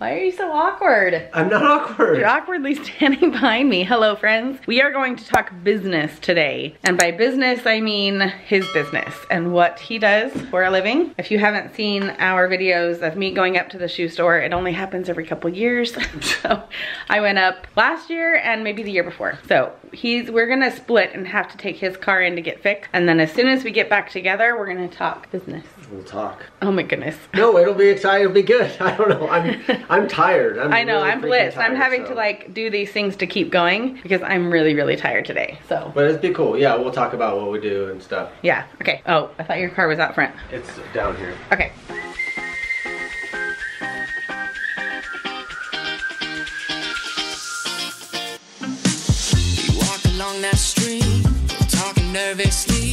Why are you so awkward? I'm not awkward. You're awkwardly standing behind me. Hello, friends. We are going to talk business today. And by business, I mean his business and what he does for a living. If you haven't seen our videos of me going up to the shoe store, it only happens every couple years. so I went up last year and maybe the year before. So he's we're gonna split and have to take his car in to get fixed. And then as soon as we get back together, we're gonna talk business. We'll talk. Oh my goodness. No, it'll be exciting. It'll be good. I don't know. I'm I'm tired. I'm I know, really I'm freaking blitzed. I'm having so- to like do these things to keep going because I'm really, really tired today. So But it'd be cool. Yeah, we'll talk about what we do and stuff. yeah, okay. Oh, I thought your car was out front. It's down here. Okay. Walk along that street, talking nervously.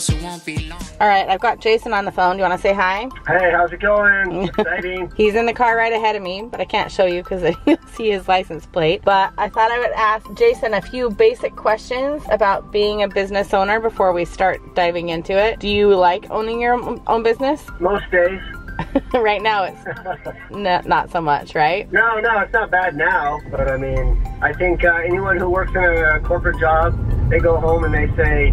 You closer won't be long. All right, I've got Jason on the phone. Do you want to say hi? Hey, how's it going? Exciting. He's in the car right ahead of me, but I can't show you because you'll see his license plate. But I thought I would ask Jason a few basic questions about being a business owner before we start diving into it. Do you like owning your own own business? Most days. right now, it's n- not so much, right? No, no, it's not bad now. But I mean, I think uh, anyone who works in a corporate job, they go home and they say,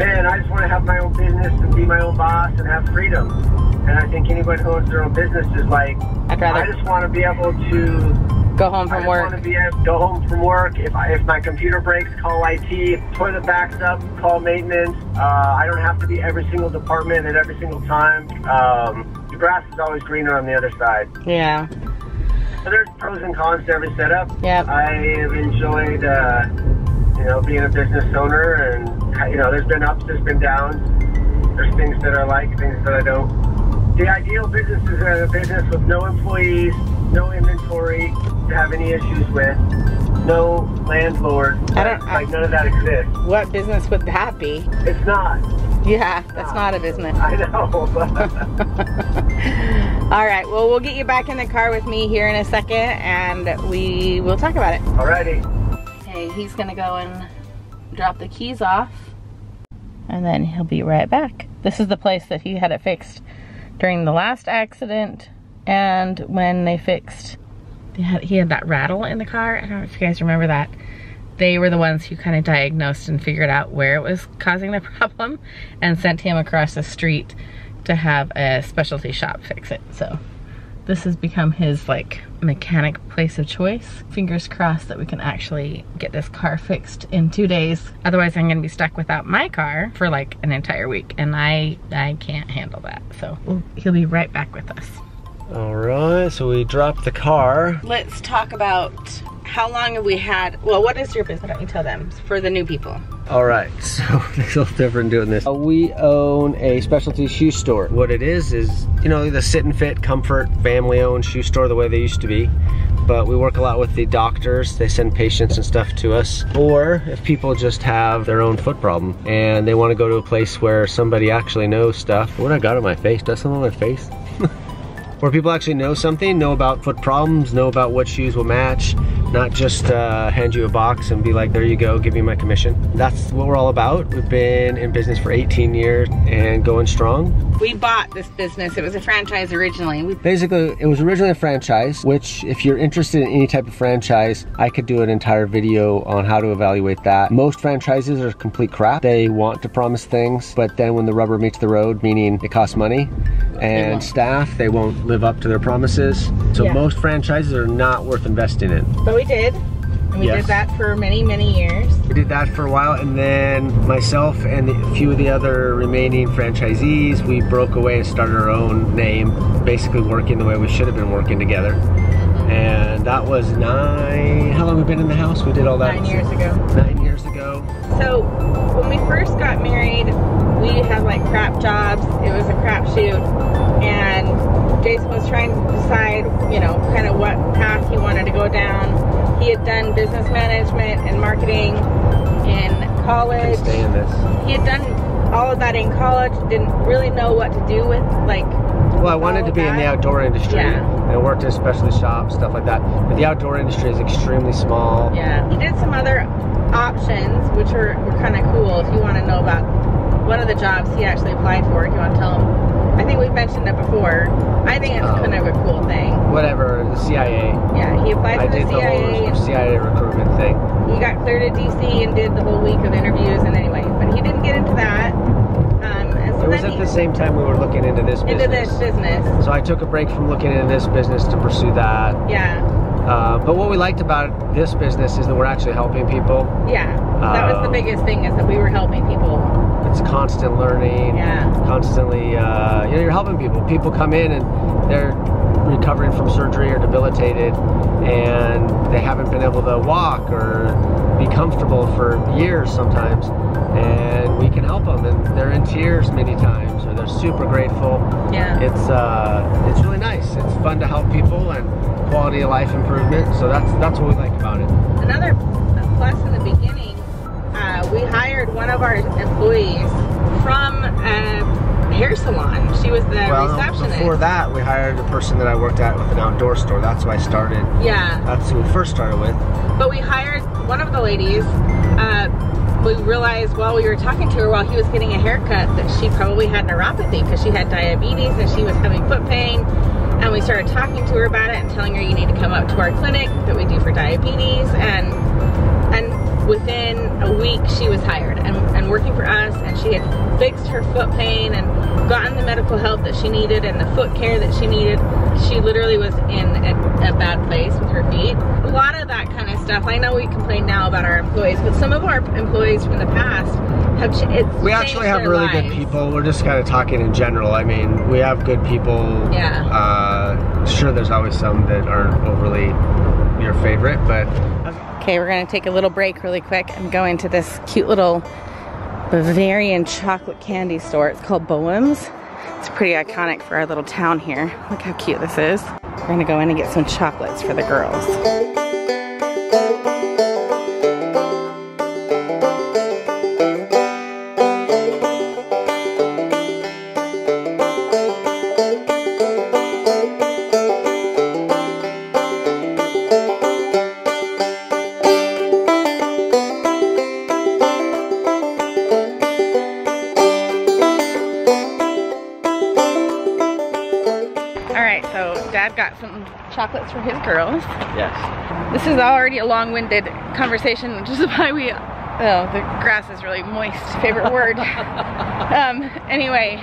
man, I just want to have my own business and be my own boss and have freedom. And I think anyone who owns their own business is like, I'd I just want to be able to go home from work. I from just want to be able to go home from work. If I, if my computer breaks, call IT. If toilet backs up, call maintenance. Uh, I don't have to be every single department at every single time. Um, the grass is always greener on the other side. Yeah. So there's pros and cons to every setup. Yep. I have enjoyed, uh, you know, being a business owner, and you know, there's been ups, there's been downs. There's things that I like, things that I don't. The ideal business is a business with no employees, no inventory to have any issues with, no landlord. I don't- like none of that exists. What business would that be? It's not. Yeah, that's not a business. I know. All right, well, we'll get you back in the car with me here in a second and we will talk about it. alrighty. Okay, he's gonna go and drop the keys off and then he'll be right back. This is the place that he had it fixed during the last accident and when they fixed, they had, he had that rattle in the car. I don't know if you guys remember that. They were the ones who kind of diagnosed and figured out where it was causing the problem and sent him across the street to have a specialty shop fix it. So this has become his like mechanic place of choice. Fingers crossed that we can actually get this car fixed in two days. Otherwise I'm gonna be stuck without my car for like an entire week and I I can't handle that. So we'll, he'll be right back with us. All right, so we dropped the car. Let's talk about how long have we had, well what is your business? Why don't you tell them for the new people? All right, so it's a little different doing this. Uh, We own a specialty shoe store. What it is is, you know, the sit and fit, comfort, family-owned shoe store the way they used to be. But we work a lot with the doctors. They send patients and stuff to us. Or if people just have their own foot problem and they want to go to a place where somebody actually knows stuff. What I got on my face? Does something on my face? where people actually know something, know about foot problems, know about what shoes will match, not just uh, hand you a box and be like, there you go, give me my commission. That's what we're all about. We've been in business for 18 years and going strong. We bought this business, it was a franchise originally. We, Basically, it was originally a franchise, which if you're interested in any type of franchise, I could do an entire video on how to evaluate that. Most franchises are complete crap. They want to promise things, but then when the rubber meets the road, meaning it costs money and won't. staff, they won't live up to their promises. So Yeah. most franchises are not worth investing in. but we did. And we Yes. did that for many, many years. We did that for a while, and then myself and a few of the other remaining franchisees, we broke away and started our own name, basically working the way we should have been working together. And that was nine. How long have we been in the house? We did all that Nine years ago. Nine years ago. So when we first got married, we had like crap jobs. It was a crap shoot, and Jason was trying to decide, you know, kind of what path he wanted to go down. He had done business management and marketing in college. stay in this. He had done all of that in college. Didn't really know what to do with like. Well, I wanted to be in the outdoor industry. Yeah. And I worked in specialty shops, stuff like that. But the outdoor industry is extremely small. Yeah. He did some other options, which were, were kind of cool. If you want to know about one of the jobs he actually applied for, if you want to tell him. I think we've mentioned it before. I think it's Oh. kind of a cool thing. Whatever. CIA. Yeah, he applied I for the did the CIA whole CIA recruitment thing. he got cleared to DC and did the whole week of interviews and anyway, but he didn't get into that. Um, and so It was at he, the same time we were looking into this business. into this business. So I took a break from looking into this business to pursue that. Yeah, Uh, but what we liked about this business is that we're actually helping people. yeah. that was the Um, biggest thing is that we were helping people. It's constant learning. Yeah. Constantly, uh, you know, you're helping people. People come in and they're recovering from surgery or debilitated, and they haven't been able to walk or be comfortable for years sometimes. And we can help them, and they're in tears many times, or they're super grateful. Yeah. It's uh, it's really nice. It's fun to help people and quality of life improvement. So that's that's what we like about it. Another plus in the beginning, uh, we hired one of our employees from a hair salon. She was the receptionist. before that, we hired a person that I worked at with an outdoor store. That's who I started. Yeah, That's who we first started with. but we hired one of the ladies. Uh, we realized while we were talking to her while he was getting a haircut that she probably had neuropathy because she had diabetes and she was having foot pain. And we started talking to her about it and telling her you need to come up to our clinic that we do for diabetes. And and within a week she was hired and, and working for us. And she had fixed her foot pain and gotten the medical help that she needed and the foot care that she needed. She literally was in a, a bad place with her feet. A lot of that kind of stuff. I know we complain now about our employees but some of our employees from the past have ch- it's We actually have their really good people. We're just kind of talking in general. I mean, we have good people. Yeah. Uh, sure, there's always some that aren't overly your favorite, but Okay, we're gonna take a little break really quick and go into this cute little Bavarian chocolate candy store. It's called Boehm's. It's pretty iconic for our little town here. Look how cute this is. We're gonna go in and get some chocolates for the girls. Chocolates for his girls. yes. This is already a long-winded conversation, which is why we, oh, the grass is really moist, favorite word. um, anyway,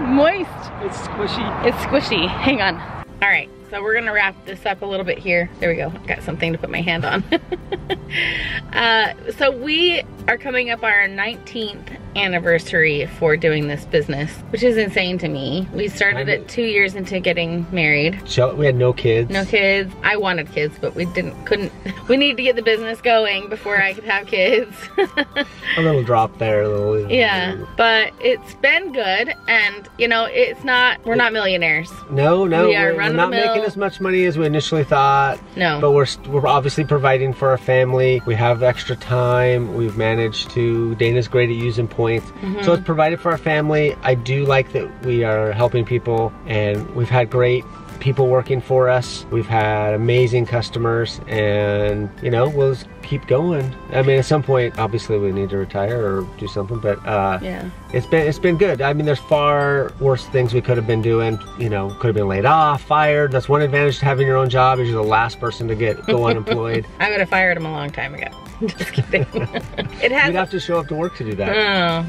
moist. It's squishy. It's squishy. Hang on. All right, so we're gonna wrap this up a little bit here. There we go. Got something to put my hand on. uh, so we are coming up our 19th anniversary for doing this business, which is insane to me. We started it two years into getting married. So we had no kids. No kids. I wanted kids, but we didn't, couldn't. We needed to get the business going before I could have kids. A little drop there. A little. yeah, but it's been good, and you know, it's not. We're not millionaires. No, no. We are we're, we're not making as much money as we initially thought. No. But we're we're obviously providing for our family. We have extra time. We've managed to. Dayna's great at using points, Mm-hmm. so it's provided for our family. I do like that we are helping people, and we've had great people working for us. We've had amazing customers, and you know we'll just keep going. I mean, at some point, obviously, we need to retire or do something, but uh, Yeah. it's been it's been good. I mean, there's far worse things we could have been doing. You know, could have been laid off, fired. That's one advantage to having your own job is you're the last person to get go unemployed. I would have fired him a long time ago. Just kidding. it has. You'd have to show up to work to do that. Oh.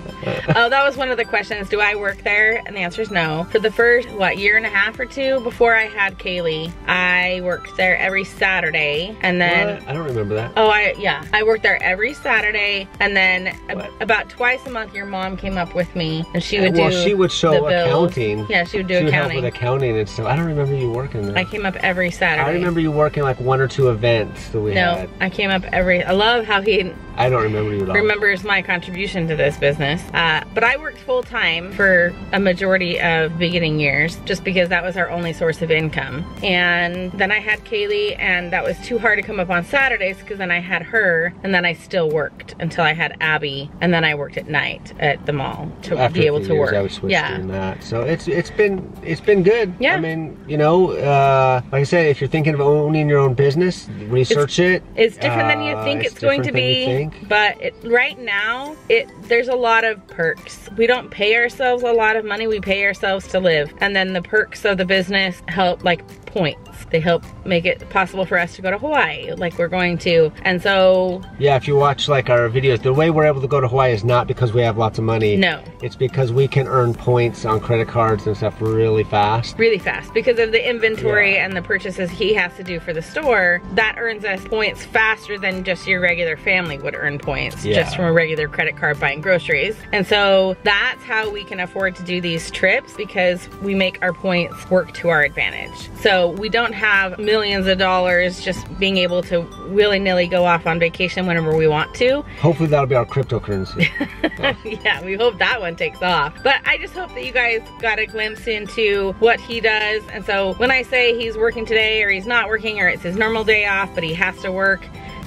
oh, that was one of the questions. Do I work there? And the answer is no. For the first, what, year and a half or two before I had Kaylee, I worked there every Saturday. And then, What? I don't remember that. oh, I, yeah, I worked there every Saturday. And then ab- about twice a month, your mom came up with me and she would well, do. Well, she would show accounting. Yeah, she would do she would help accounting. with accounting and stuff. I don't remember you working there. I came up every Saturday. I remember you working like one or two events that we No, had. I came up every. I love how he I don't remember you at all. remembers my contribution to this business. Uh, but I worked full time for a majority of beginning years just because that was our only source of income. And then I had Kaylee, and that was too hard to come up on Saturdays because then I had her, and then I still worked until I had Abby, and then I worked at night at the mall to After be able to years, work. I was switched yeah. that. So it's it's been it's been good. Yeah. I mean, you know, uh, like I said, if you're thinking of owning your own business, research it. It's different than you Uh, think it's, going to different than you be, think. but it, right now, it there's a lot of perks. We don't pay ourselves a lot of money; we pay ourselves to live, and then the perks of the business help, like points. They help make it possible for us to go to Hawaii, like we're going to. And so, Yeah, if you watch like our videos, the way we're able to go to Hawaii is not because we have lots of money. No. It's because we can earn points on credit cards and stuff really fast. really fast because of the inventory Yeah. and the purchases he has to do for the store, that earns us points faster than just your regular family would earn points Yeah. just from a regular credit card buying groceries. And so that's how we can afford to do these trips because we make our points work to our advantage. So we don't have millions of dollars just being able to willy-nilly go off on vacation whenever we want to. Hopefully that'll be our cryptocurrency. yeah, we hope that one takes off. But I just hope that you guys got a glimpse into what he does. And so when I say he's working today or he's not working or it's his normal day off, but he has to work,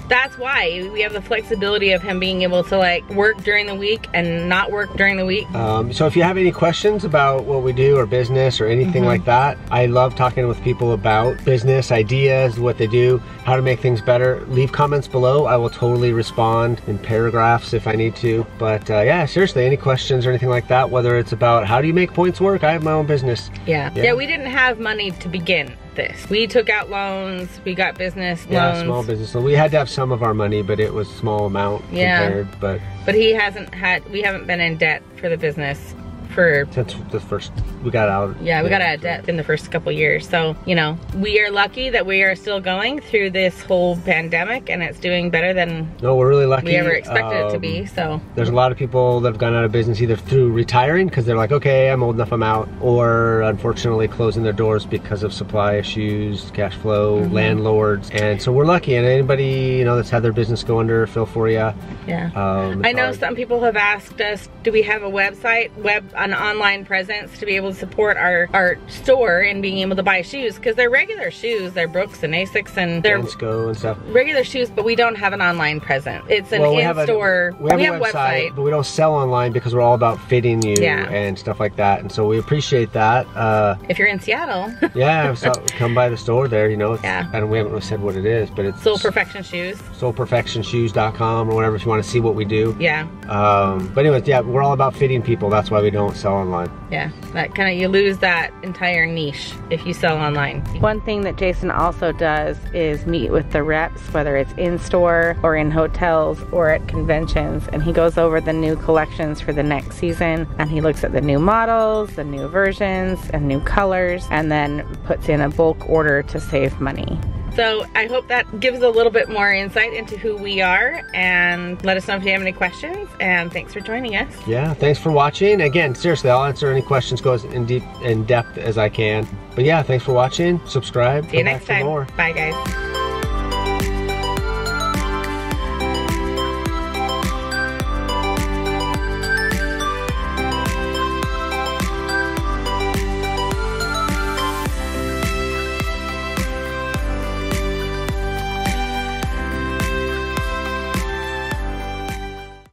that's why we have the flexibility of him being able to like work during the week and not work during the week. Um, so if you have any questions about what we do or business or anything like that, I love talking with people about business ideas, what they do, how to make things better. Leave comments below. I will totally respond in paragraphs if I need to. But uh, yeah, seriously, any questions or anything like that, whether it's about how do you make points work, I have my own business. Yeah. Yeah. yeah. we didn't have money to begin this. We took out loans, we got business Yeah, loans. small business. So we had to have some of our money, but it was small amount Yeah. compared. But But he hasn't had, we haven't been in debt for the business for since the first we got out. Yeah, we got out of debt in the first couple years. So, you know, we are lucky that we are still going through this whole pandemic and it's doing better than No, we're really lucky. we ever expected it to Um, be. So, There's a lot of people that have gone out of business either through retiring because they're like, okay, I'm old enough, I'm out, or unfortunately closing their doors because of supply issues, cash flow, Mm-hmm. landlords. And so we're lucky. And anybody, you know, that's had their business go under, feel for you. yeah. Um, I know hard. some people have asked us, do we have a website, web, an online presence to be able to support our, our store and being able to buy shoes? Because they're regular shoes, they're Brooks and Asics and they're and stuff. regular shoes, but we don't have an online presence. It's an Well, we in-store, we have, a website, but we don't sell online because we're all about fitting you Yeah. and stuff like that. And so we appreciate that. Uh, If you're in Seattle, yeah, so come by the store there, you know. It's, Yeah. And we haven't really said what it is, but it's Sole Perfection Shoes. soleperfectionshoes.com or whatever if you want to see what we do. Yeah. Um, but anyways, yeah, we're all about fitting people. That's why we don't sell online. Yeah, that kind of you lose that entire niche if you sell online. One thing that Jason also does is meet with the reps, whether it's in store or in hotels or at conventions, and he goes over the new collections for the next season and he looks at the new models, the new versions, and new colors, and then puts in a bulk order to save money. So I hope that gives a little bit more insight into who we are and let us know if you have any questions and thanks for joining us. Yeah, thanks for watching. Again, seriously, I'll answer any questions, go as in deep in depth as I can. But yeah, thanks for watching. Subscribe. See you next time. more. Bye guys.